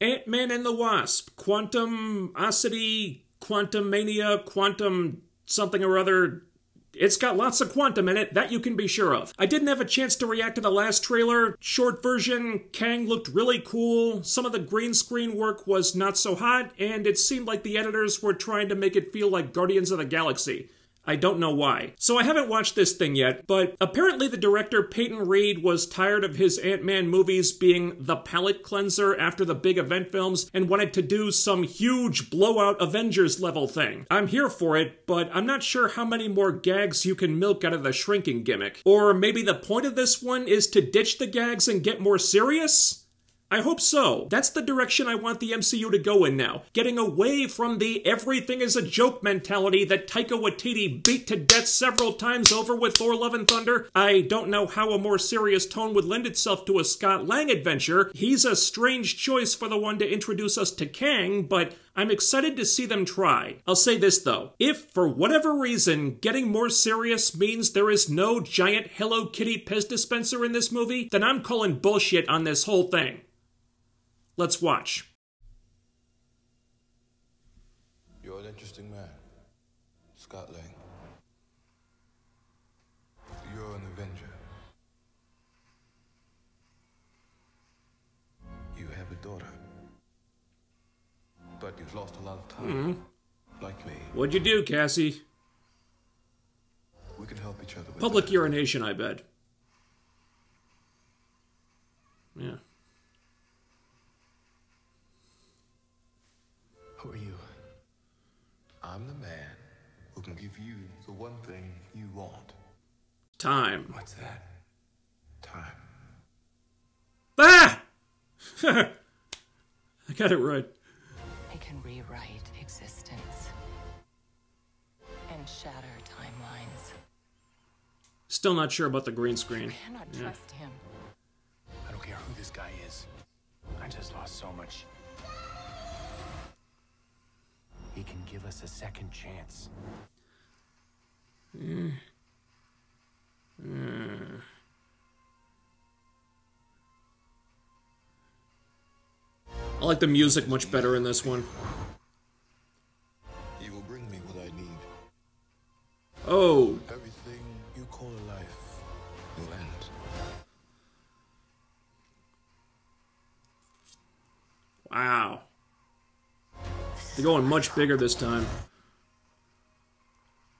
Ant Man and the Wasp, Quantum Osity, Quantum Mania, Quantum something or other. It's got lots of quantum in it, that you can be sure of. I didn't have a chance to react to the last trailer. Short version, Kang looked really cool. Some of the green screen work was not so hot, and it seemed like the editors were trying to make it feel like Guardians of the Galaxy. I don't know why. So I haven't watched this thing yet, but apparently the director Peyton Reed was tired of his Ant-Man movies being the palate cleanser after the big event films and wanted to do some huge blowout Avengers level thing. I'm here for it, but I'm not sure how many more gags you can milk out of the shrinking gimmick. Or maybe the point of this one is to ditch the gags and get more serious? I hope so. That's the direction I want the MCU to go in now. Getting away from the everything is a joke mentality that Taika Waititi beat to death several times over with Thor Love and Thunder. I don't know how a more serious tone would lend itself to a Scott Lang adventure. He's a strange choice for the one to introduce us to Kang, but I'm excited to see them try. I'll say this though. If, for whatever reason, getting more serious means there is no giant Hello Kitty Pez dispenser in this movie, then I'm calling bullshit on this whole thing. Let's watch. You're an interesting man, Scott Lang. You're an Avenger. You have a daughter. But you've lost a lot of time. Like me. What'd you do, Cassie? We can help each other with Public that. urination, I bet. Yeah. Who are you? I'm the man who can give you the one thing you want. Time. What's that? Time. Ah! I got it right. It can rewrite existence and shatter timelines. Still not sure about the green screen. You Cannot Yeah. trust him. I don't care who this guy is. I just lost so much. He can give us a second chance. Eh. Eh. I like the music much better in this one. You will bring me what I need. Oh, Everything you call life will end. wow. They're going much bigger this time.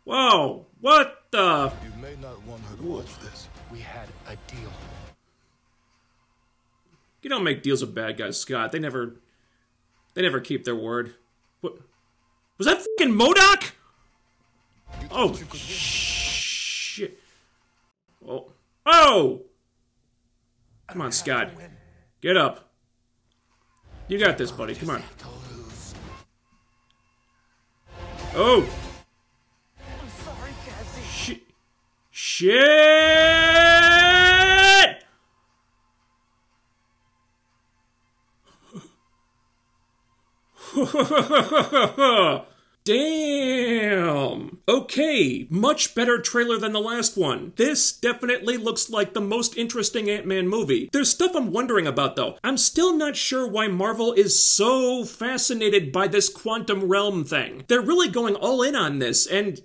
Whoa! What the? You may not want her to watch this. We had a deal. You don't make deals with bad guys, Scott. They never. They never keep their word. What? Was that fucking MODOK? Oh, shit. Oh. Oh! Come on, Scott. Get up. You got this, buddy. Come on. Oh! I'm sorry, Cassie. Sh- shit! Damn! Okay, much better trailer than the last one. This definitely looks like the most interesting Ant Man movie. There's stuff I'm wondering about though. I'm still not sure why Marvel is so fascinated by this quantum realm thing. They're really going all in on this, and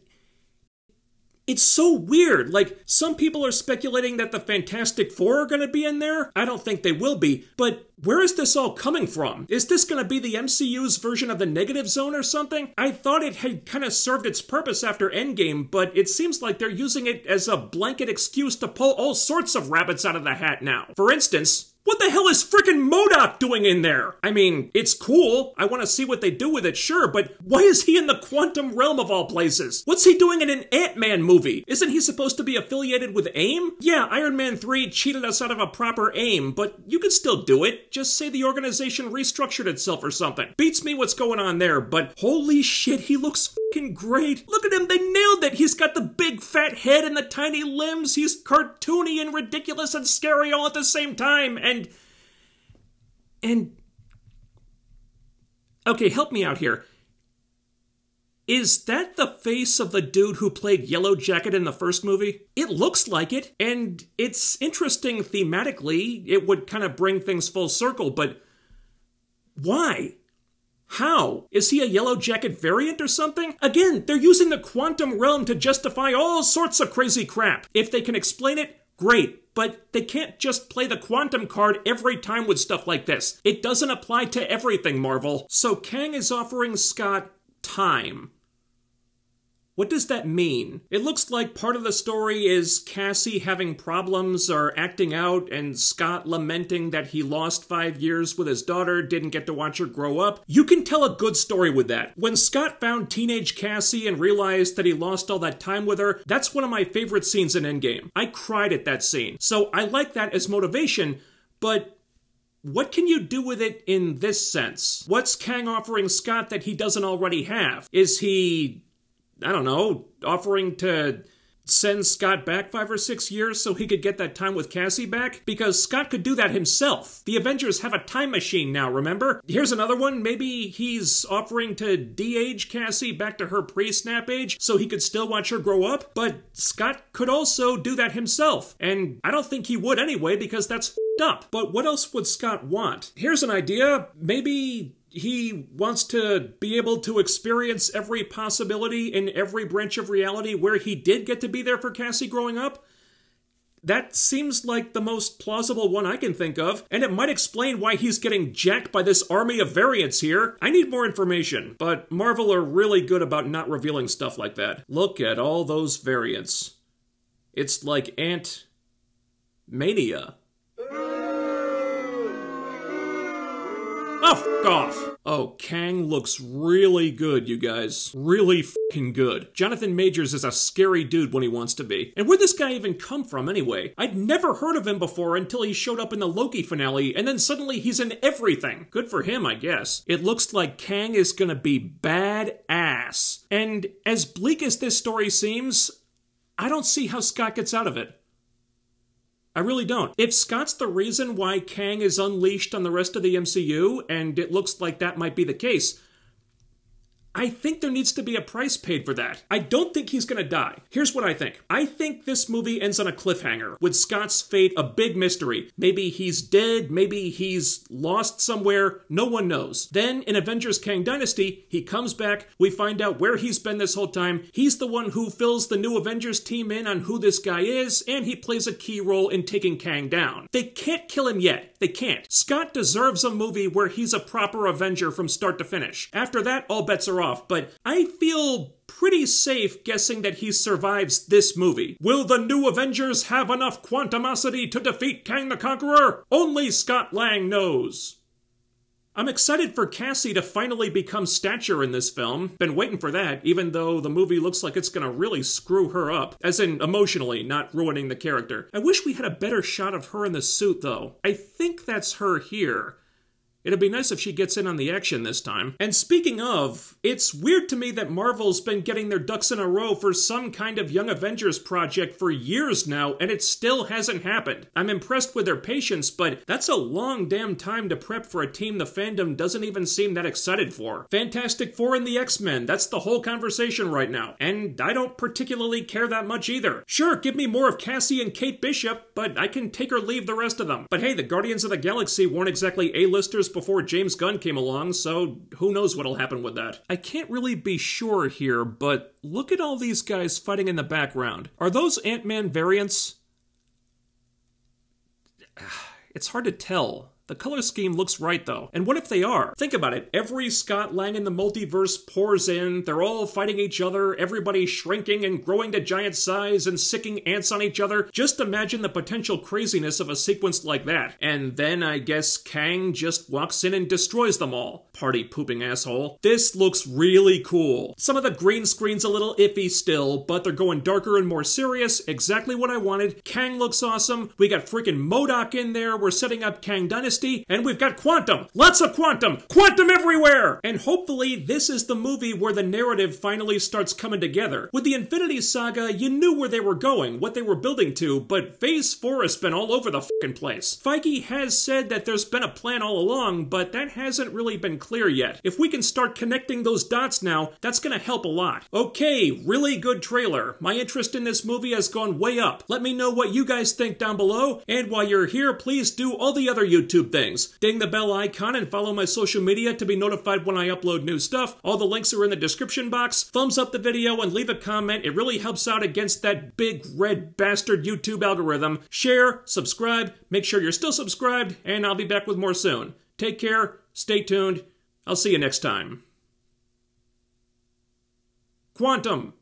it's so weird. Like, some people are speculating that the Fantastic Four are going to be in there. I don't think they will be. But where is this all coming from? Is this going to be the MCU's version of the negative zone or something? I thought it had kind of served its purpose after Endgame, but it seems like they're using it as a blanket excuse to pull all sorts of rabbits out of the hat now. For instance, what the hell is frickin' MODOK doing in there? I mean, it's cool. I want to see what they do with it, sure, but why is he in the quantum realm of all places? What's he doing in an Ant-Man movie? Isn't he supposed to be affiliated with AIM? Yeah, Iron Man 3 cheated us out of a proper AIM, but you could still do it. Just say the organization restructured itself or something. Beats me what's going on there, but holy shit, he looks fucking great. Look at him, they nailed it. He's got the big fat head and the tiny limbs. He's cartoony and ridiculous and scary all at the same time, and and okay, help me out here. Is that the face of the dude who played Yellow Jacket in the first movie? It looks like it, and it's interesting thematically. It would kind of bring things full circle, but Why? How? Is he a yellow jacket variant or something? Again, they're using the quantum realm to justify all sorts of crazy crap. If they can explain it, great. But they can't just play the quantum card every time with stuff like this. It doesn't apply to everything, Marvel. So Kang is offering Scott time. What does that mean? It looks like part of the story is Cassie having problems or acting out, and Scott lamenting that he lost five years with his daughter, didn't get to watch her grow up. You can tell a good story with that. When Scott found teenage Cassie and realized that he lost all that time with her, that's one of my favorite scenes in Endgame. I cried at that scene. So I like that as motivation, but what can you do with it in this sense? What's Kang offering Scott that he doesn't already have? Is he I don't know, offering to send Scott back five or six years so he could get that time with Cassie back? Because Scott could do that himself. The Avengers have a time machine now, remember? Here's another one. Maybe he's offering to de age Cassie back to her pre snap age so he could still watch her grow up. But Scott could also do that himself. And I don't think he would anyway because that's up. But what else would Scott want? Here's an idea. Maybe he wants to be able to experience every possibility in every branch of reality where he did get to be there for Cassie growing up. That seems like the most plausible one I can think of, and it might explain why he's getting jacked by this army of variants here. I need more information, but Marvel are really good about not revealing stuff like that. Look at all those variants. It's like Ant Mania. Off. Oh, Kang looks really good, you guys. Really fucking good. Jonathan Majors is a scary dude when he wants to be. And where'd this guy even come from anyway? I'd never heard of him before until he showed up in the Loki finale, and then suddenly he's in everything. Good for him, I guess. It looks like Kang is gonna be bad ass. And as bleak as this story seems, I don't see how Scott gets out of it. I really don't. If Scott's the reason why Kang is unleashed on the rest of the MCU, and it looks like that might be the case, I think there needs to be a price paid for that. I don't think he's gonna die. Here's what I think. I think this movie ends on a cliffhanger, with Scott's fate a big mystery. Maybe he's dead, maybe he's lost somewhere, no one knows. Then, in Avengers Kang Dynasty, he comes back, we find out where he's been this whole time. He's the one who fills the new Avengers team in on who this guy is, and he plays a key role in taking Kang down. They can't kill him yet. They can't. Scott deserves a movie where he's a proper Avenger from start to finish. After that, all bets are off, but I feel pretty safe guessing that he survives this movie. Will the new Avengers have enough quantumosity to defeat Kang the Conqueror? Only Scott Lang knows. I'm excited for Cassie to finally become stature in this film. Been waiting for that, even though the movie looks like it's gonna really screw her up. As in, emotionally, not ruining the character. I wish we had a better shot of her in the suit, though. I think that's her here. It'd be nice if she gets in on the action this time. And speaking of, it's weird to me that Marvel's been getting their ducks in a row for some kind of Young Avengers project for years now, and it still hasn't happened. I'm impressed with their patience, but that's a long damn time to prep for a team the fandom doesn't even seem that excited for. Fantastic Four and the X-Men, that's the whole conversation right now. And I don't particularly care that much either. Sure, give me more of Cassie and Kate Bishop, but I can take or leave the rest of them. But hey, the Guardians of the Galaxy weren't exactly A-listers before James Gunn came along, so who knows what'll happen with that. I can't really be sure here, but look at all these guys fighting in the background. Are those Ant-Man variants? It's hard to tell. The color scheme looks right though. And what if they are? Think about it. Every Scott Lang in the multiverse pours in, they're all fighting each other, everybody shrinking and growing to giant size and sicking ants on each other. Just imagine the potential craziness of a sequence like that. And then I guess Kang just walks in and destroys them all. Party pooping asshole. This looks really cool. Some of the green screen's a little iffy still, but they're going darker and more serious. Exactly what I wanted. Kang looks awesome. We got freaking MODOK in there. We're setting up Kang Dynasty and we've got quantum. Lots of quantum. Quantum everywhere! And hopefully, this is the movie where the narrative finally starts coming together. With the Infinity Saga, you knew where they were going, what they were building to, but Phase 4 has been all over the fucking place. Feige has said that there's been a plan all along, but that hasn't really been clear yet. If we can start connecting those dots now, that's gonna help a lot. Okay, really good trailer. My interest in this movie has gone way up. Let me know what you guys think down below, and while you're here, please do all the other YouTube YouTube things. Ding the bell icon and follow my social media to be notified when I upload new stuff. All the links are in the description box. Thumbs up the video and leave a comment. It really helps out against that big red bastard YouTube algorithm. Share, subscribe, make sure you're still subscribed, and I'll be back with more soon. Take care, stay tuned. I'll see you next time. Quantum.